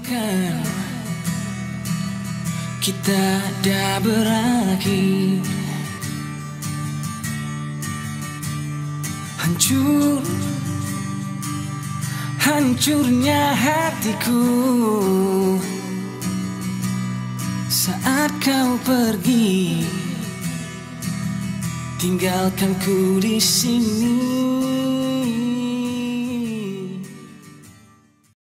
lupakan Kita dah berakhir. Hancur Hancurnya hatiku. Saat kau pergi Tinggalkan ku di sini.